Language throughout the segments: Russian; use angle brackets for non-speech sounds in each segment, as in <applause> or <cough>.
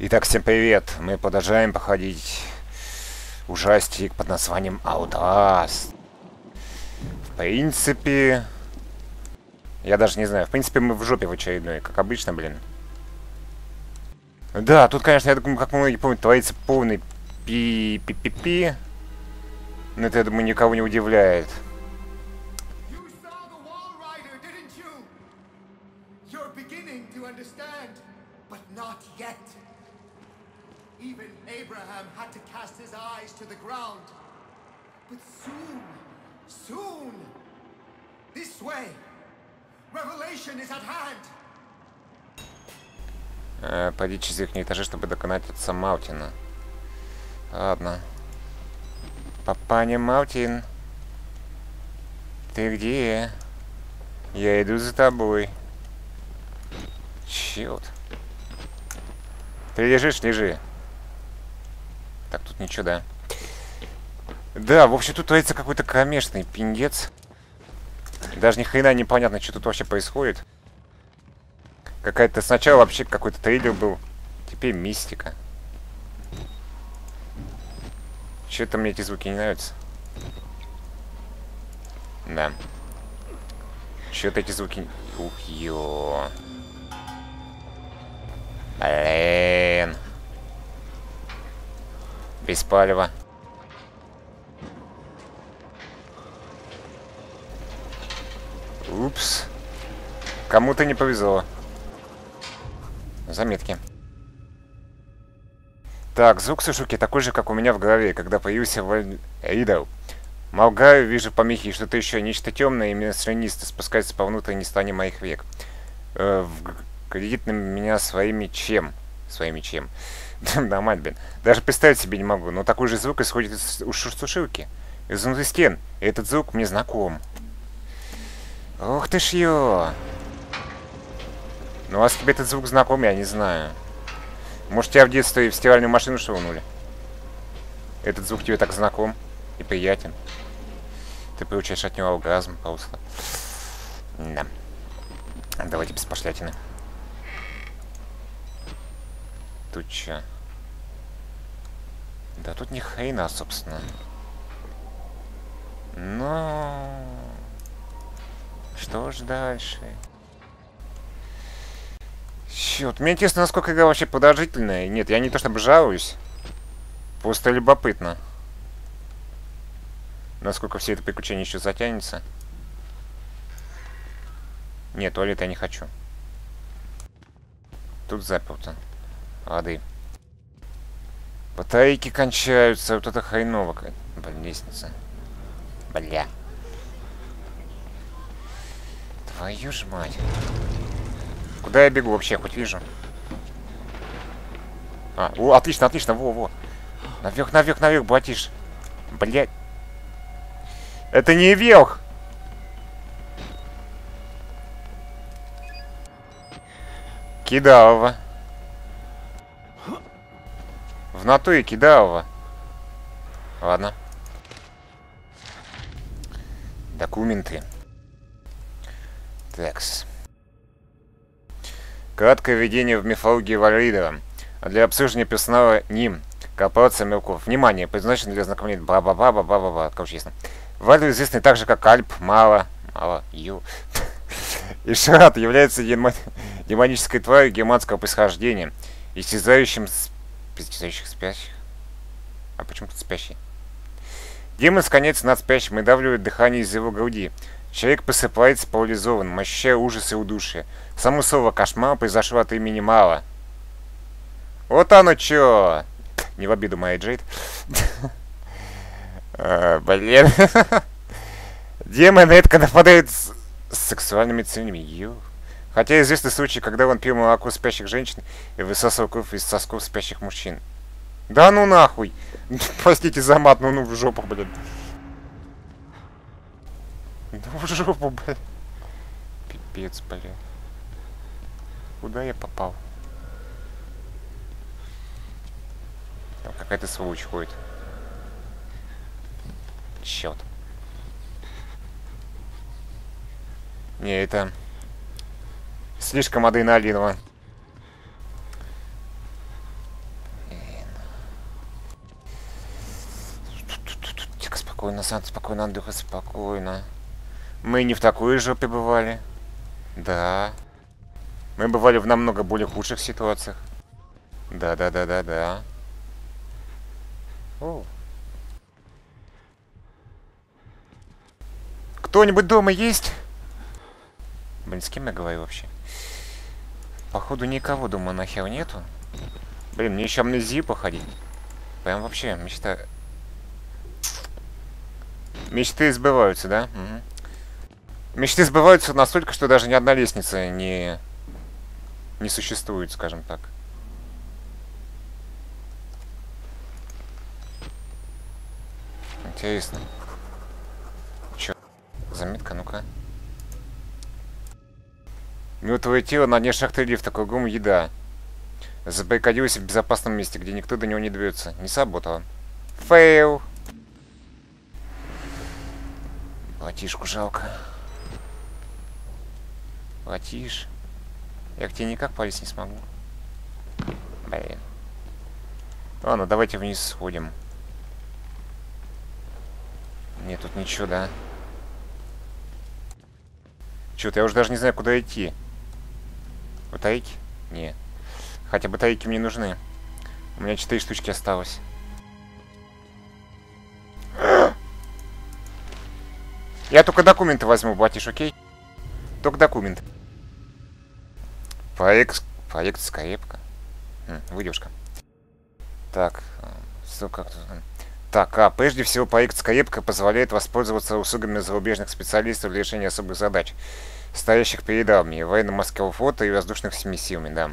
Итак, всем привет! Мы продолжаем походить ужастик под названием Outlast. В принципе... Я даже не знаю. В принципе, мы в жопе в очередной, как обычно, блин. Да, тут, конечно, я думаю, как многие помнят, творится полный пи-пи-пи-пи. Но это, я думаю, никого не удивляет. Eyes to the ground. But soon, soon, this way, revelation is at hand. Э, Пойди через верхние этажи, чтобы доконать отца Маутина. Ладно. Папаня Маутин. Ты где? Я иду за тобой. Черт. Ты лежишь, лежи. Так, тут ничего, да? Да, в общем, тут творится какой-то кромешный пиндец. Даже ни хрена непонятно, что тут вообще происходит. Какая-то сначала вообще какой-то трейлер был. Теперь мистика. Че-то мне эти звуки не нравятся. Да. Че-то эти звуки... Ух, ё. Блин. Без палева. Упс. Кому-то не повезло. Заметки. Так, звук сушуки такой же, как у меня в голове, когда появился Ридл. Молгаю, вижу помехи и что-то еще, нечто темное и менстранисто спускается по внутренней стане моих век. Э, кредит на меня своими чем? Своими чем? <laughs> Да, мать, блин. Даже представить себе не могу, но такой же звук исходит из сушилки. Изнутри стен. И этот звук мне знаком. Ух ты ж ё! Ну, а тебе этот звук знаком, я не знаю. Может, тебя в детстве в стиральную машину швырнули? Этот звук тебе так знаком и приятен. Ты получаешь от него оргазм просто. Да. Давайте без пошлятины. Тут чё? Да тут ни хрена, собственно. Но... Что ж дальше? Черт, мне интересно, насколько игра вообще продолжительная. Нет, я не то чтобы жалуюсь. Просто любопытно. Насколько все это приключение еще затянется. Нет, туалет я не хочу. Тут заперто. Лады. Батарейки кончаются. Вот это хреново. Блин, лестница. Бля. Твою ж мать. Куда я бегу вообще, хоть вижу? А, о, отлично, отлично, во-во. Наверх, наверх, наверх, батиш. Блять. Это не вверх. Кидалова. В натуре Кидалова. Ладно. Документы. Такс. Краткое введение в мифологию Валридера. Для обсуждения персонала НИМ. Корпорация Мелков. Внимание, предназначено для знакомления. Ба-ба-ба-ба-ба-ба. Короче, ясно. Вальдер известный также как Альп, Мало, Мало, Ю. <laughs> И Шрат является демонической тварью германского происхождения, исчезающим с... исчезающих спящих. А почему тут спящий? Демон сконяется над спящим и давливает дыхание из его груди. Человек просыпается парализованным, ощущая ужас и удушье. Само слово «кошмар» произошло от имени Мала. Вот оно чё! Не в обиду, моя Джейд. <laughs> А, блин. <laughs> Демон редко нападает с сексуальными целями. Ю. Хотя известны случаи, когда он пил молоко спящих женщин и высосал кровь из сосков спящих мужчин. Да ну нахуй! <laughs> Простите за мат, ну ну в жопу, блин. Да в жопу, блин. Пипец, блин. Куда я попал? Там какая-то сволочь ходит. Черт. Не, это... Слишком адреналиново. Спокойно, Сан, спокойно, Андрюха, спокойно. Мы не в такой жопе бывали. Да. Мы бывали в намного более худших ситуациях. Да-да-да-да-да. Кто-нибудь дома есть? Блин, с кем я говорю вообще? Походу никого дома нахер нету. Блин, мне еще амнезию походить. Прям вообще мечта... Мечты сбываются, да? Угу. Мечты сбываются настолько, что даже ни одна лестница не... Не существует, скажем так. Интересно. Чё? Заметка, ну-ка. Мертвое тело на дне шахты лифта, кругом еда. Забаррикадилась в безопасном месте, где никто до него не добьется. Не сработало. Фейл. Платишку жалко. Платишь. Я к тебе никак полезть не смогу. Блин. Ладно, давайте вниз сходим. Нет, тут ничего, да? Чё-то я уже даже не знаю, куда идти. Батарейки? Нет. Хотя батарейки мне нужны. У меня четыре штучки осталось. Я только документы возьму, батиш, окей? Только документ. Проект... Проект скрепка. Выдержка. Так, все как-то... Так, а прежде всего проект скрепка позволяет воспользоваться услугами зарубежных специалистов для решения особых задач, стоящих перед армией, военно-морского флота и воздушных силами, да.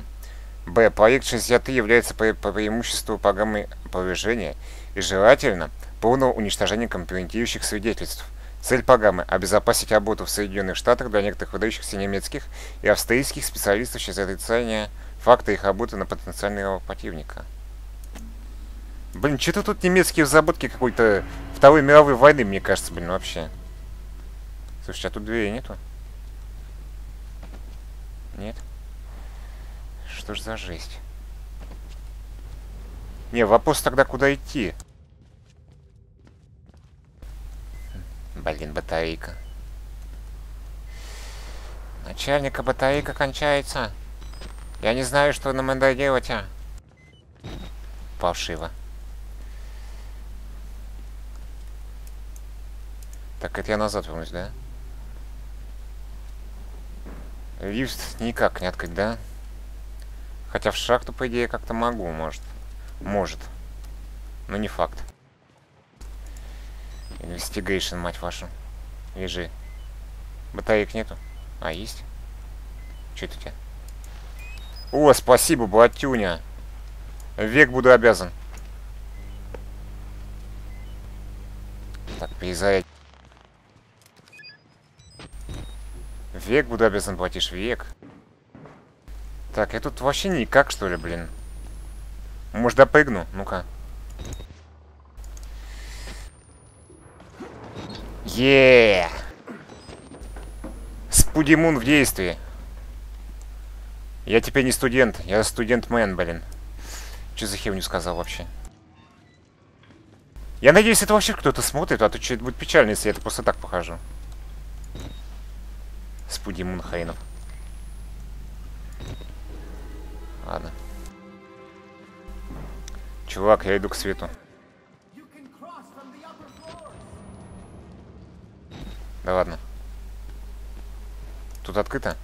Б. Проект 63 является по, по преимуществу программой оповещения и желательно полного уничтожения компрометирующих свидетельств. Цель программы – обезопасить работу в Соединенных Штатах для некоторых выдающихся немецких и австрийских специалистов через отрицание факта их работы на потенциального противника. Блин, что-то тут немецкие заботки какой-то Второй мировой войны, мне кажется, блин, вообще. Слушайте, а тут двери нету? Нет? Что ж за жесть? Не, вопрос тогда, куда идти? Блин, батарейка. Начальника батарейка кончается. Я не знаю, что нам надо делать, а. Паршиво. Так, это я назад вернусь, да? Лифт никак не открыть, да? Хотя в шахту, по идее, как-то могу, может. Может. Но не факт. Investigation, мать вашу. Лежи. Батареек нету? А, есть? Что это у тебя? О, спасибо, Батюня. Век буду обязан. Так, перезарядь. Век буду обязан платишь, век. Так, я тут вообще никак, что ли, блин. Может, допрыгну? Ну-ка. Еее! Спудимун в действии. Я теперь не студент, я студент-мен, блин. Что за херню сказал вообще? Я надеюсь, это вообще кто-то смотрит, а то что-то будет печально, если я это просто так похожу. Спудимун хренов. Ладно. Чувак, я иду к свету. Да ладно. Тут открыто?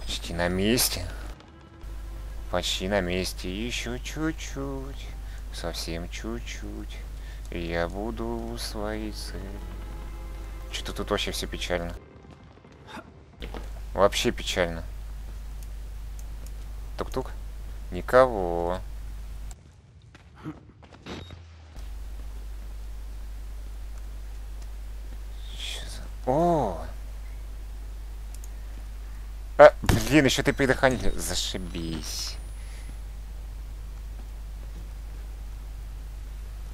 Почти на месте. Почти на месте. Еще чуть-чуть. Совсем чуть-чуть. И я буду у своей цели. Что-то тут вообще все печально. Вообще печально. Тук-тук. Никого. О! А, блин, еще ты предохранитель. Зашибись.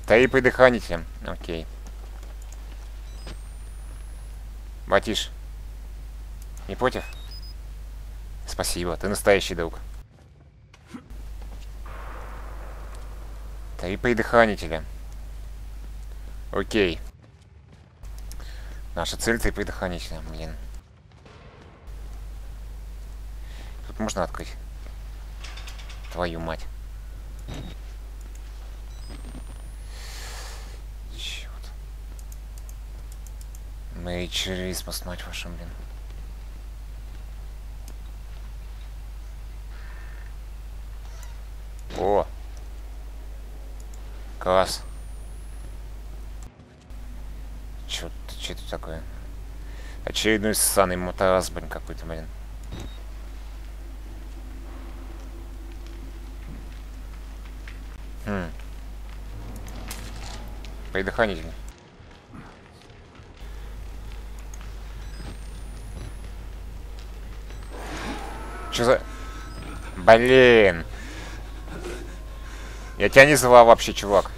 Да и предохранителем. Окей. Батиш. Не против? Спасибо, ты настоящий друг. Три предохранителя. Окей. Наша цель три предохранителя, блин. Тут можно открыть. Твою мать. Черт. Мэри Черисмас, мать вашу, блин. О! Класс. Чё, что это такое? Очередной ссаный моторас, блин, какой-то, блин. Хм. Предохранитель. Чё за... Блин. Я тебя не звал вообще, чувак.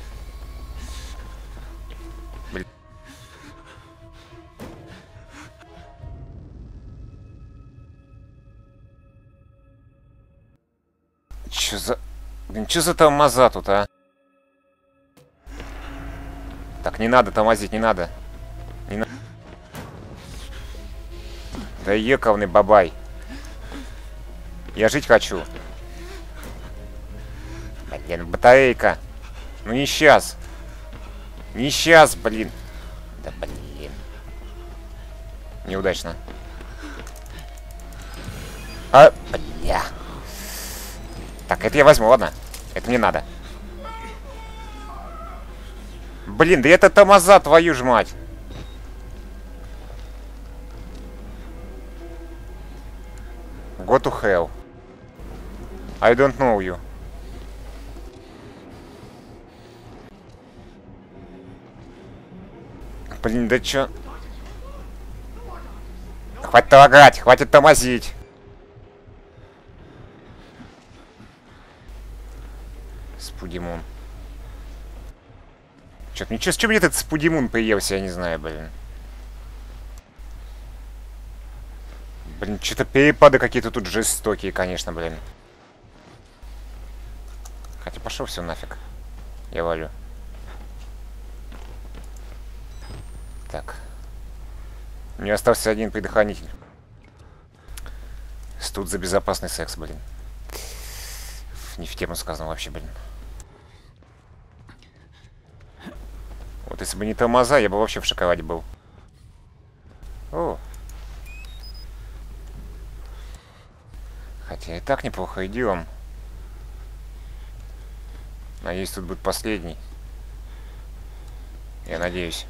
Чё за тормоза тут, а? Так, не надо тормозить, не надо. Не на... Да ековный бабай. Я жить хочу. Блин, батарейка. Ну не сейчас. Не сейчас, блин. Да блин. Неудачно. А, бля. Так, это я возьму, ладно? Это не надо. Блин, да это тормоза, твою ж мать. Go to hell. I don't know you. Блин, да чё? Хватит лагать, хватит тормозить. Спудимун. Чё-то ничего, с чем мне этот Спудимун появился, я не знаю, блин. Блин, что-то перепады какие-то тут жестокие, конечно, блин. Хотя пошел все нафиг. Я валю. Так. У меня остался один предохранитель. Тут за безопасный секс, блин. Не в тему сказано вообще, блин. Вот если бы не тормоза, я бы вообще в шоколаде был. О. Хотя и так неплохо идем. Надеюсь, тут будет последний. Я надеюсь.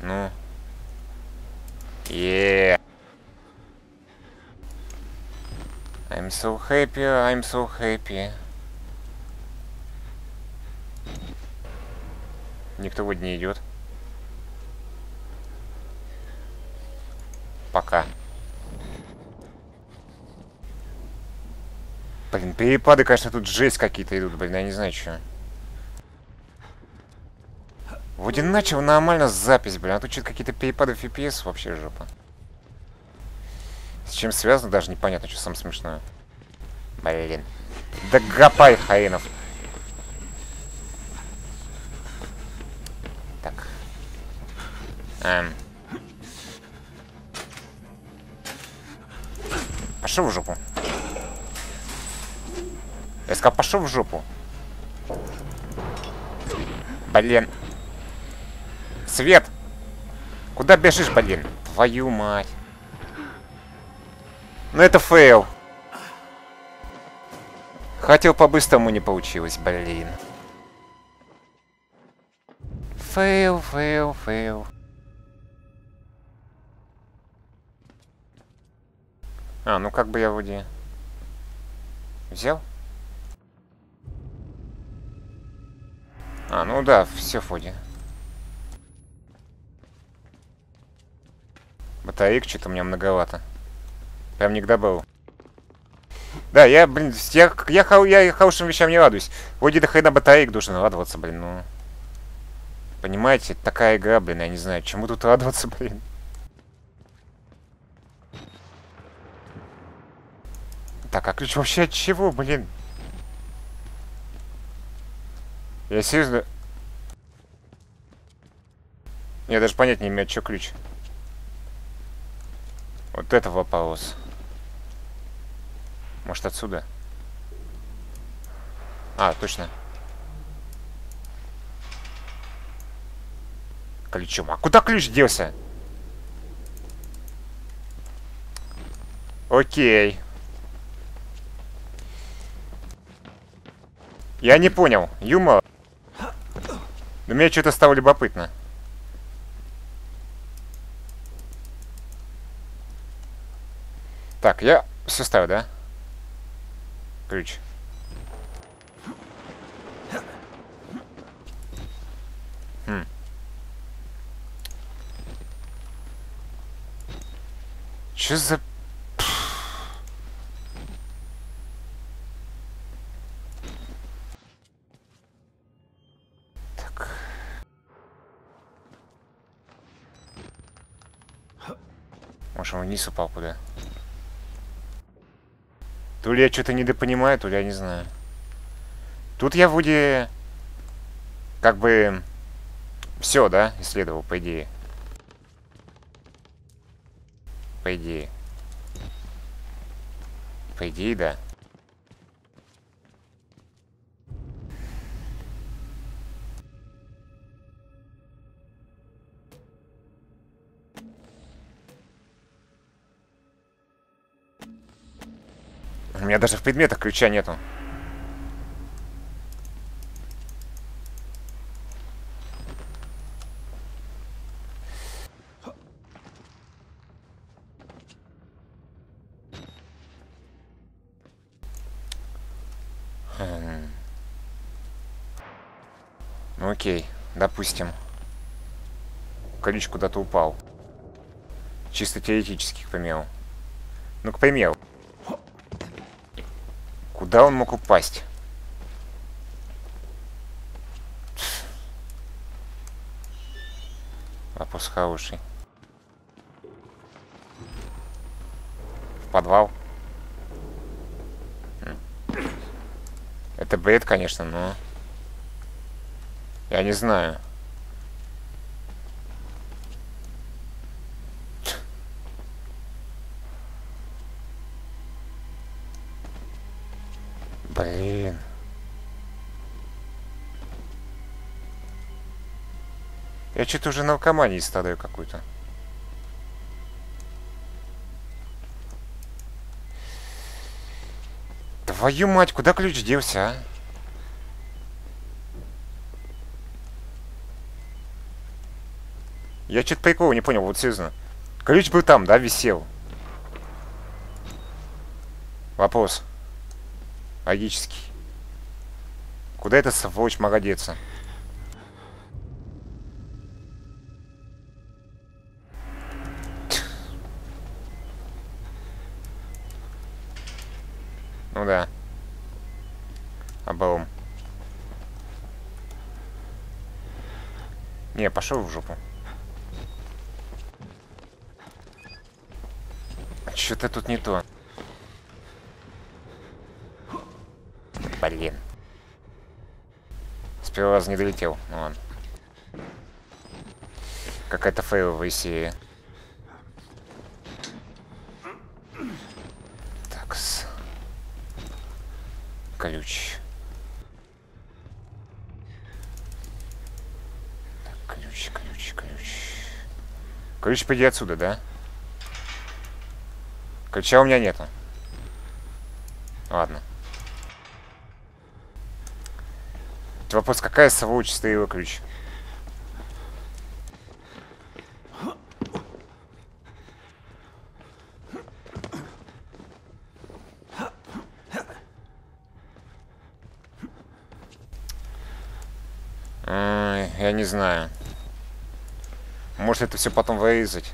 Ну. Yeah. I'm so happy, I'm so happy. Никто вот не идет. Пока. Блин, перепады, конечно, тут жесть какие-то идут, блин, я не знаю, что. Вроде начал нормально запись, блин, а тут что-то какие-то перепады FPS вообще жопа. С чем связано, даже непонятно, что самое смешное. Блин. Да гапай, хренов. Так. Эм. Пошел в жопу. Я сказал, пошел в жопу. Блин. Свет! Куда бежишь, блин? Твою мать. Ну это фейл. Хотел по-быстрому, не получилось, блин. Фейл, фейл, фейл. А, ну как бы я вроде... Взял? А, ну да, все в ходе. Батареек что-то у меня многовато. Прям не к добру. Да, я, блин, я, я, я, я хорошим вещам не радуюсь. Вроде до хрена батареек должен радоваться, блин, ну... Понимаете, такая игра, блин, я не знаю, чему тут радоваться, <laughs> блин. Так, а ключ вообще от чего, блин? Я серьезно... Я даже понять не имею, что ключ. Вот это вопрос. Может отсюда? А, точно. Ключом. А куда ключ делся? Окей. Я не понял. Юмор. Но мне что-то стало любопытно. Так, я все ставлю, да? Ключ. Хм. Что за... вниз упал куда? То ли я что-то недопонимаю, то ли я не знаю. Тут я вроде... Как бы... Все, да, исследовал, по идее. По идее. По идее, да. Меня даже в предметах ключа нету. Хм. Ну окей, допустим. Ключ куда-то упал. Чисто теоретически, к примеру. Ну, к примеру. Куда он мог упасть? Вопрос хороший. В подвал? Это бред, конечно, но... Я не знаю. Блин. Я что-то уже наркомании страдаю какую-то. Твою мать, куда ключ делся, а? Я что-то прикола не понял, вот серьезно. Ключ был там, да, висел? Вопрос. Логический. Куда эта сволочь могла деться? Не, пошел в жопу. Что-то тут не то. Блин. С первого раза не долетел. Ну ладно. Какая-то фейловая серия. Такс. Ключ. Так, ключ, ключ, ключ. Ключ пойди отсюда, да? Ключа у меня нету. Ладно. Вопрос, какая сволочь стоила ключ? Я не знаю. Может это все потом вырезать.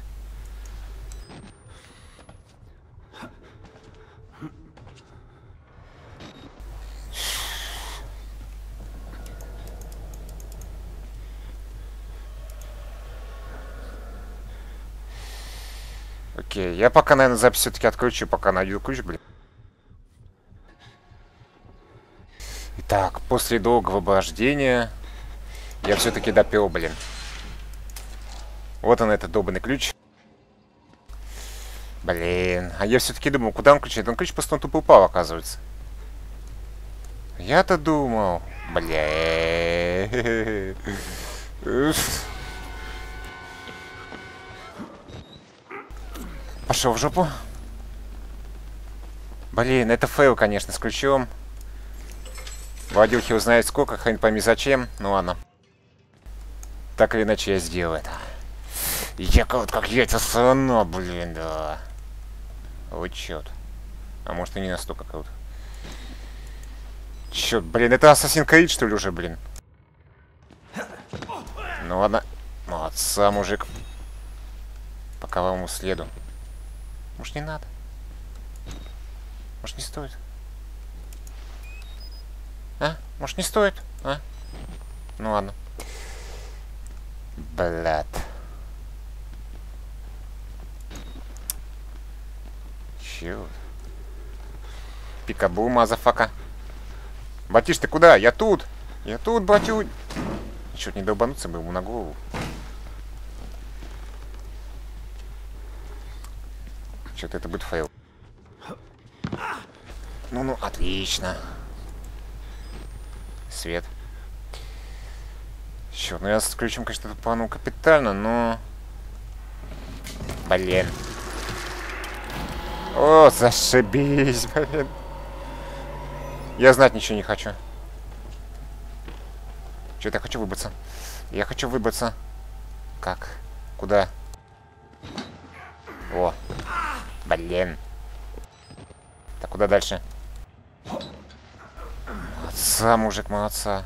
Окей, я пока, наверное, запись все-таки отключу, пока найду ключ, блин. Так, после долгого обождения я все-таки допил, блин. Вот он, этот долбанный ключ. Блин, а я все-таки думал, куда он ключ? Он ключ просто он тупо упал, оказывается. Я-то думал, блин. Пошел в жопу. Блин, это фейл, конечно, с ключом. Водилки узнает сколько, хрен пойми зачем. Ну ладно. Так или иначе я сделаю это. Я вот как яйца сано, блин, да. Вот черт. А может и не настолько круто. Черт, блин, это Ассасин Creed, что ли, уже, блин? Ну ладно. Молодца, мужик. По кровавому следу. Может, не надо? Может, не стоит? А? Может, не стоит? А? Ну ладно. Блядь. Чё? Peekaboo, motherfucker. Батиш, ты куда? Я тут! Я тут, батю! Чё-то не долбануться бы ему на голову. Что-то это будет фейл. Ну-ну, отлично. Свет. Черт, ну я с ключом, конечно, тут капитально, но... Блин. О, зашибись, блин. Я знать ничего не хочу. Что-то я хочу выбраться. Я хочу выбраться. Как? Куда? О. Блин. Так, куда дальше? Молодца, мужик, молодца.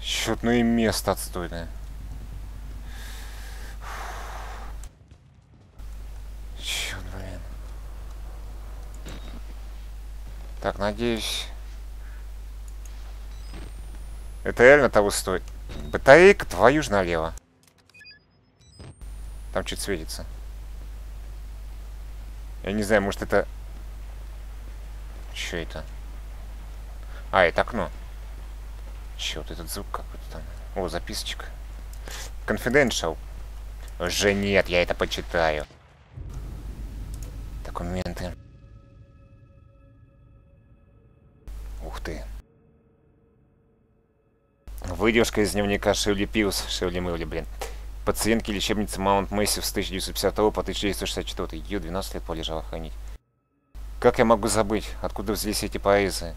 Чёрт, ну место отстойное. Так, надеюсь... Это реально того стоит. Батарейка твою ж налево. Там что-то светится. Я не знаю, может это... Что это? А, это окно. Че, вот этот звук какой-то там. О, записочка. Confidential. Уже нет, я это почитаю. Документы. Ты. Выдержка из дневника Шевли Пилс. Шевли Мывли, блин. Пациентки лечебницы Маунт Мэйсив с 1952 по 1964. Ее 12 лет полежала хранить. Как я могу забыть, откуда взялись эти поэзии?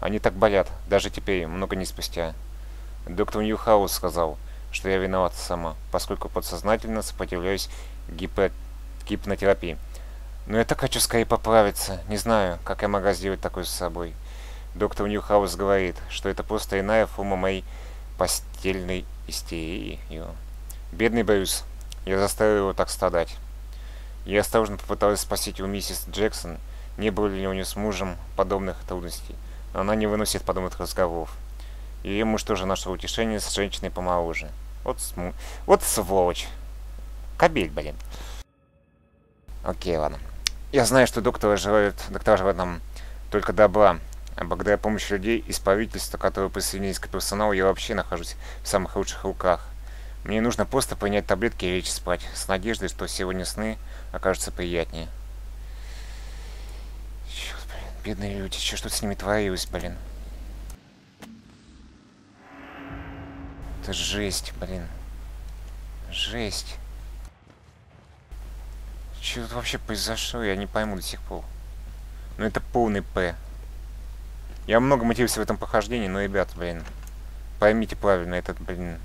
Они так болят, даже теперь, много не спустя. Доктор Ньюхаус сказал, что я виновата сама, поскольку подсознательно сопротивляюсь гипо... гипнотерапии. Но я так хочу скорее поправиться. Не знаю, как я могла сделать такое с собой. Доктор Ньюхаус говорит, что это просто иная форма моей постельной истерии. Бедный Брюс. Я заставил его так страдать. Я осторожно попыталась спросить у миссис Джексон, не было ли у нее с мужем подобных трудностей. Но она не выносит подобных разговоров. Ее муж тоже нашел утешение с женщиной помоложе. Вот, сму... вот сволочь. Кабель, блин. Окей, ладно. Я знаю, что доктора желают, доктора желают нам только добра. А благодаря помощи людей из правительства, которые присоединились к персоналу, я вообще нахожусь в самых лучших руках. Мне нужно просто принять таблетки и лечь спать, с надеждой, что сегодня сны окажутся приятнее. Черт, блин, бедные люди, что что с ними творилось, блин? Это жесть, блин. Жесть. Что тут вообще произошло, я не пойму до сих пор. Ну это полный П. Я много мотивировался в этом похождении, но, ребят, блин, поймите правильно, этот, блин,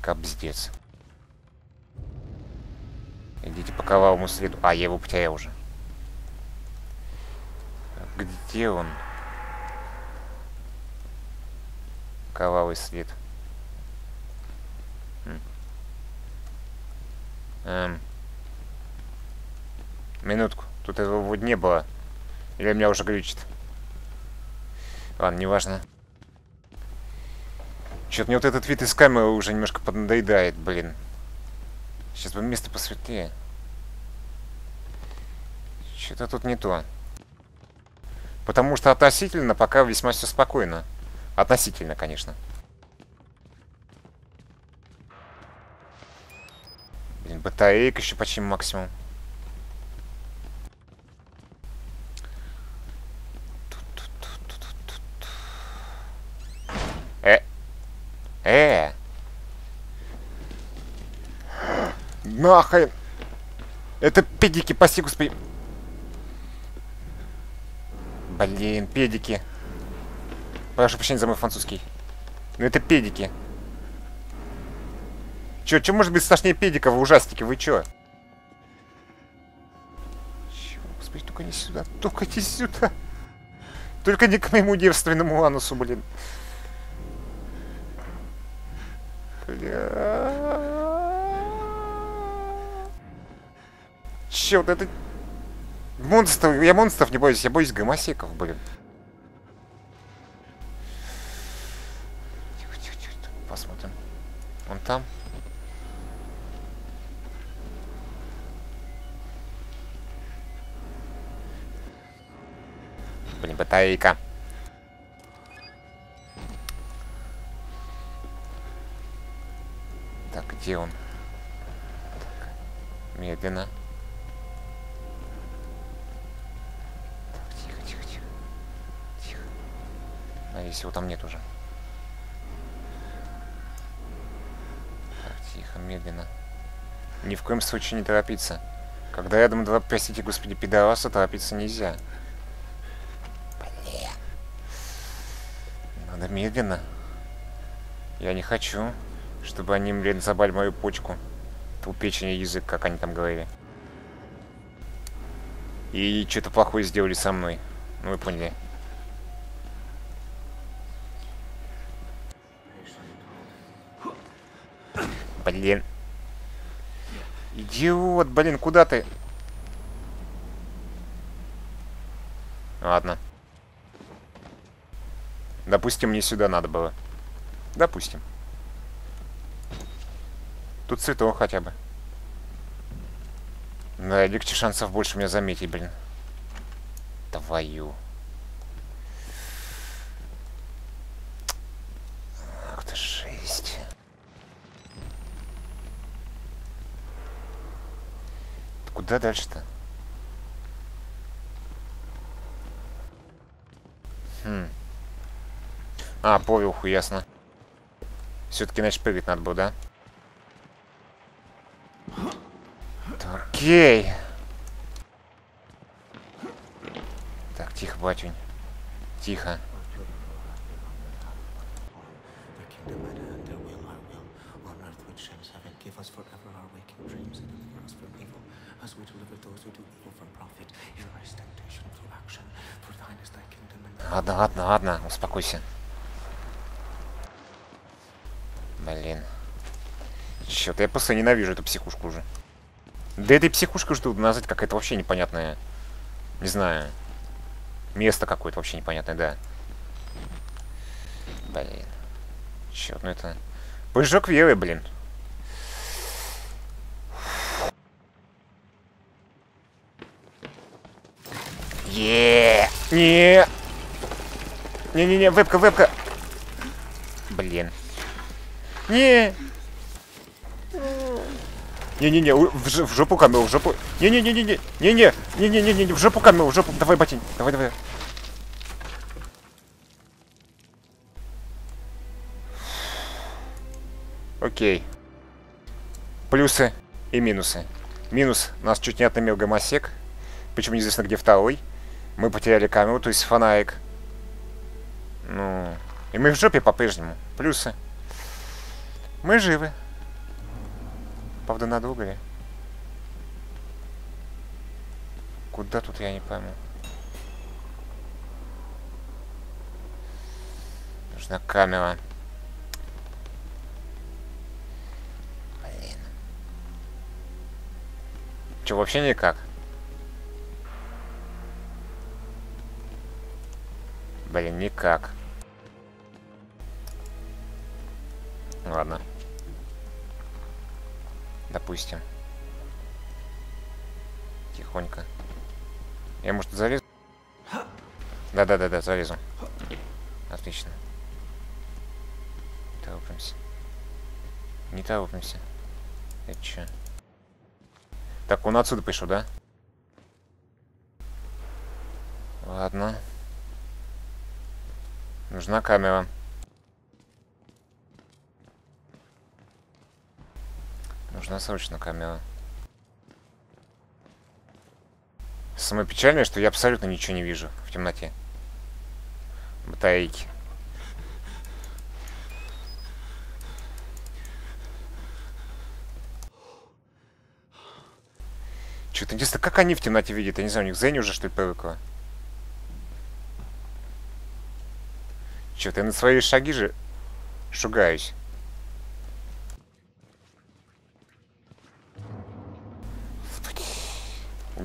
Капздец. Идите по кровавому следу. А, я его потерял уже. Где он? Кровавый след. Хм. Эм. Минутку. Тут его вот не было. Или меня уже глючит. Ладно, неважно. Что-то мне вот этот вид из камеры уже немножко поднадоедает, блин. Сейчас бы место посветлее. Что-то тут не то. Потому что относительно пока весьма все спокойно. Относительно, конечно. Блин, батарейка еще почти максимум. Э. Э. Нахрен. Это педики, спаси господи. Блин, педики. Прошу прощения за мой французский. Ну это педики. Чё, чё может быть страшнее педика в ужастике? Вы чё? Чё, господи, только не сюда, только не сюда. Только не к моему девственному анусу, блин. Бля. Че, вот это... Монстров, я монстров не боюсь, я боюсь гомосеков, блин. Тихо, тихо, тихо, посмотрим. Он там? Блин, батарейка. Так, где он? Так, медленно. Так, тихо, тихо, тихо. Тихо. Надеюсь, его там нет уже. Так, тихо, медленно. Ни в коем случае не торопиться. Когда рядом два, простите, господи, пидораса, торопиться нельзя. Блин. Надо медленно. Я не хочу, чтобы они, блин, забали мою почку. У печени язык, как они там говорили. И что-то плохое сделали со мной. Ну, вы поняли. Блин. Идиот, блин, куда ты? Ладно. Допустим, мне сюда надо было. Допустим. Тут цветок хотя бы. Да, легче шансов больше меня заметить, блин. Твою. Ах ты жесть. Куда дальше-то? Хм. А, поверху, ясно. Все-таки, значит, прыгать надо было, да? Окей. Так, тихо, батюнь. Тихо. Ладно, ладно, ладно, успокойся. Чё-то я просто ненавижу эту психушку уже. Да этой психушкой что назвать какая-то вообще непонятная. Не знаю. Место какое-то вообще непонятное, да. Блин. Чёрт, ну это... Прыжок веры, блин. Е, Не. Не-не-не, вебка, вебка. Блин. Не. Не-не-не, в, жопу камеру, в жопу. Не-не-не-не-не. Не-не. Не-не-не-не, в жопу камеру, в жопу. Давай, ботинь. Давай, давай. Окей. Плюсы и минусы. Минус. Нас чуть не отымел гомосек. Причем неизвестно где второй. Мы потеряли камеру, то есть фонарик. Ну... И мы в жопе по-прежнему. Плюсы. Мы живы. Правда, надолго ли? Куда тут, я не пойму. Нужна камера. Блин. Че, вообще никак? Блин, никак. Ладно. Допустим. Тихонько. Я, может, залезу? Да-да-да-да, залезу. Отлично. Торопимся. Не торопимся. Это чё? Так, он отсюда пришел, да? Ладно. Нужна камера. Нужна срочно камера. Самое печальное, что я абсолютно ничего не вижу в темноте. Батарейки. Что-то интересно, как они в темноте видят? Я не знаю, у них Зенни уже что ли привыкла? Что-то я на свои шаги же шугаюсь.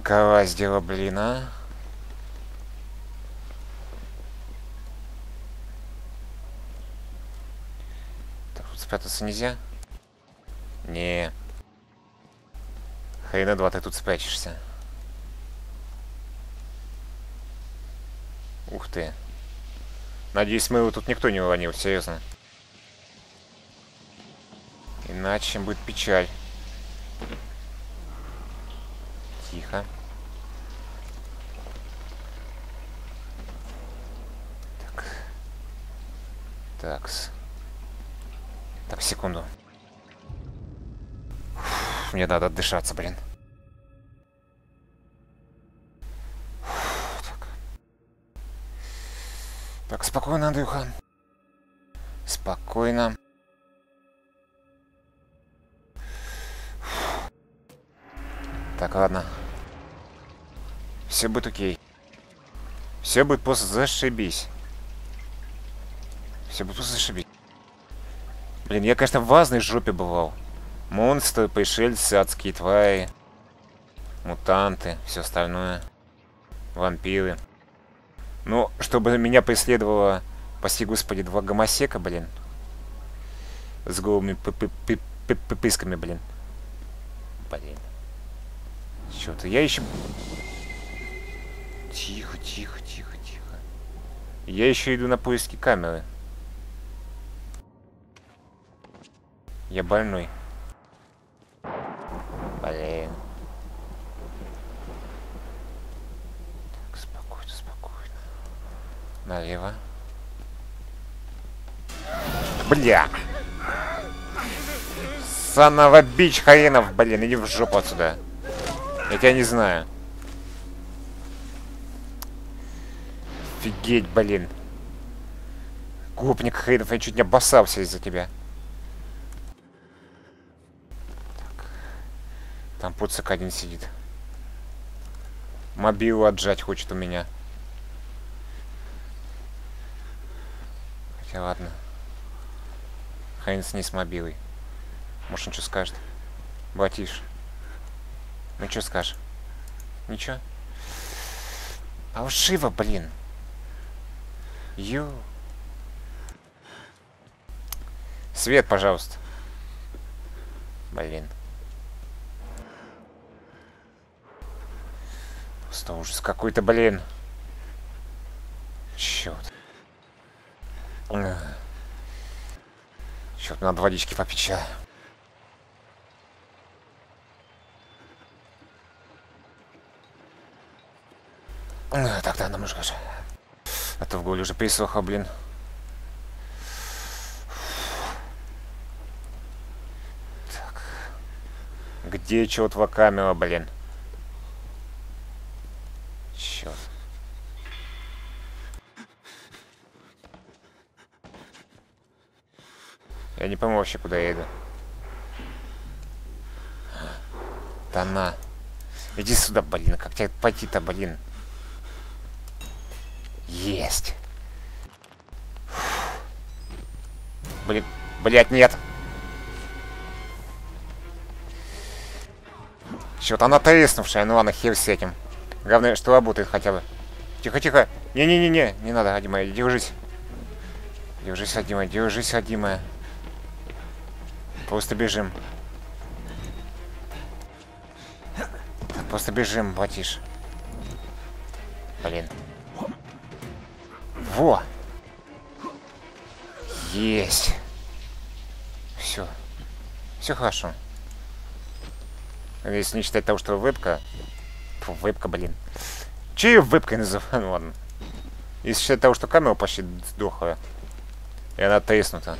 Угораздило, блин, а. Спрятаться нельзя? Не. Хрена два ты тут спрячешься. Ух ты. Надеюсь, мы его тут никто не уронил, серьезно. Иначе будет печаль. Тихо. Так. Такс. Так, секунду. Фу, мне надо отдышаться, блин. Фу, так. так, спокойно, Андрюха. Спокойно. Так, ладно. Все будет окей. Все будет просто зашибись. Все будет зашибись. Блин, я, конечно, в разной жопе бывал. Монстры, пришельцы, адские твари. Мутанты, все остальное. Вампиры. Ну, чтобы меня преследовало, спаси господи, два гомосека, блин. С голыми пысками, блин. Блин. Что-то я еще... Тихо, тихо, тихо, тихо. Я еще иду на поиски камеры. Я больной. Блин. Так, спокойно, спокойно. Налево. Бля! Санова бич хренов, блин, иди в жопу отсюда. Я тебя не знаю. Офигеть, блин. Гопник хренов, я чуть не обоссался из-за тебя. Там пуцик один сидит. Мобилу отжать хочет у меня. Хотя ладно. Хрен с ней с мобилой. Может он что скажет? Батиш. Ну что скажешь? Ничего? А уж Шива, блин. Ю. Свет, пожалуйста. Блин. Просто ужас какой-то, блин. Черт. Черт, надо водички попить чая. Так, да, нам нужно. А то в голе уже присохло, блин. Так. Где чёртова камера, блин? Черт. Я не пойму вообще, куда я иду. Да на. Иди сюда, блин. Как тебе пойти-то, блин? Есть. Блин, блять, нет. Что-то она треснувшая, ну ладно, хер с этим. Главное, что работает хотя бы. Тихо-тихо. Не-не-не-не, не надо, Адимая, держись. Держись, Адимая, держись, Адимая. Просто бежим. Просто бежим, батиш. Блин. Во! Есть. Все. Все хорошо. Если не считать того, что вебка... Фу, вебка, блин. Че ее вебкой называю? Ну ладно. Если считать того, что камера почти сдохла. И она треснута.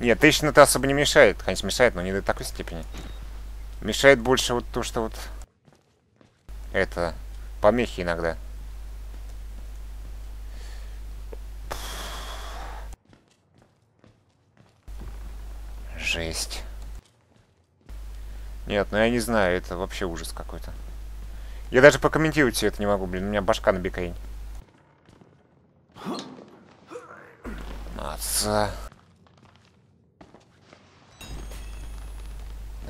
Нет, трещина-то особо не мешает. Конечно, мешает, но не до такой степени. Мешает больше вот то, что вот... Это... Помехи иногда. Жесть. Нет, ну я не знаю, это вообще ужас какой-то. Я даже прокомментировать все это не могу, блин, у меня башка на бикрень. Отца.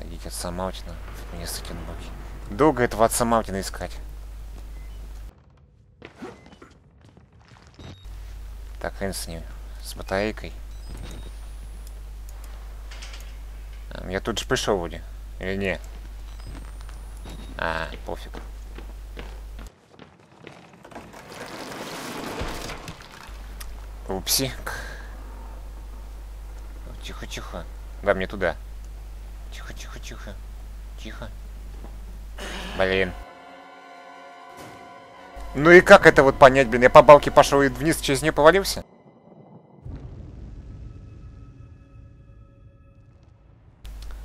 Найдите отца Малтина. Мне сыкин боки. Долго этого отца Малтина искать. Так, хрен с ним. С батарейкой. Я тут же пришел вроде. Или не? А, пофиг. Oopsie. Тихо, тихо. Да, мне туда. Тихо, тихо, тихо. Тихо. Блин. Ну и как это вот понять, блин? Я по балке пошел и вниз через нее повалился?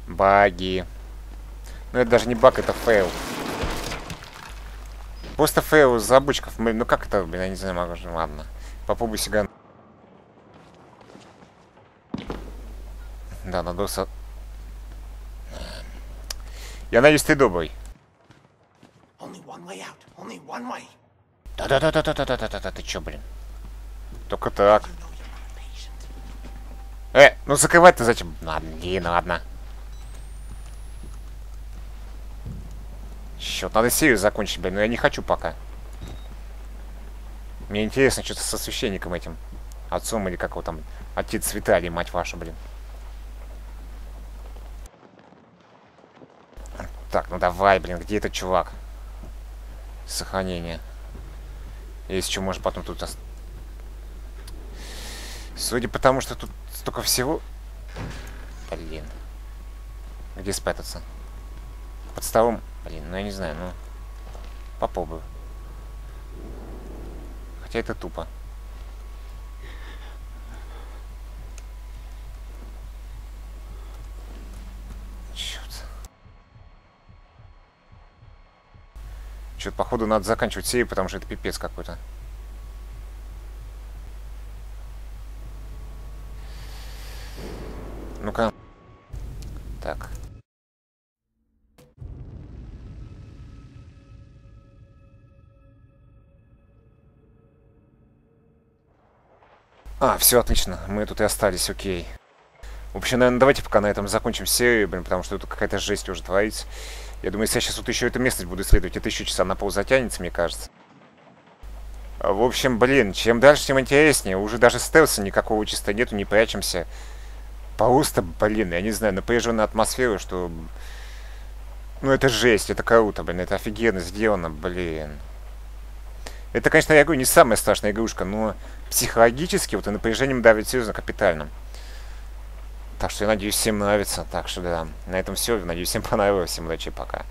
Баги. Ну это даже не баг, это фейл. Просто фейл из обычков. Ну как это, блин, я не знаю, могу. Ладно. Попробуй сиган. Да, надулся. Я надеюсь, ты добрый. Да-да-да-да-да-да-да-да, ты чё, блин? Только так. Э, ну закрывать-то зачем? Ладно, не, ладно. Счет, надо серию закончить, блин, но я не хочу пока. Мне интересно что-то со священником этим. Отцом или как его там, отец Виталий, мать ваша, блин. Так, ну давай, блин, где этот чувак? Сохранение. Если что, может потом тут... Судя по тому, что тут столько всего... Блин. Где спрятаться? Под столом? Блин, ну я не знаю, ну... Попробую. Хотя это тупо. Что-то, походу, надо заканчивать серию, потому что это пипец какой-то. Ну-ка. Так. А, все отлично. Мы тут и остались, окей. В общем, наверное, давайте пока на этом закончим серию, блин, потому что тут какая-то жесть уже творится. Я думаю, если я сейчас вот еще эту местность буду исследовать, это еще часа на пол затянется, мне кажется. А, в общем, блин, чем дальше, тем интереснее. Уже даже стелса никакого чисто нету, не прячемся. Просто, блин, я не знаю, напряженная атмосфера, что... Ну, это жесть, это круто, блин, это офигенно сделано, блин. Это, конечно, я говорю, не самая страшная игрушка, но психологически вот и напряжением давит серьезно капитально. Так что я надеюсь, всем нравится. Так что да, на этом все. Надеюсь, всем понравилось. Всем удачи, пока.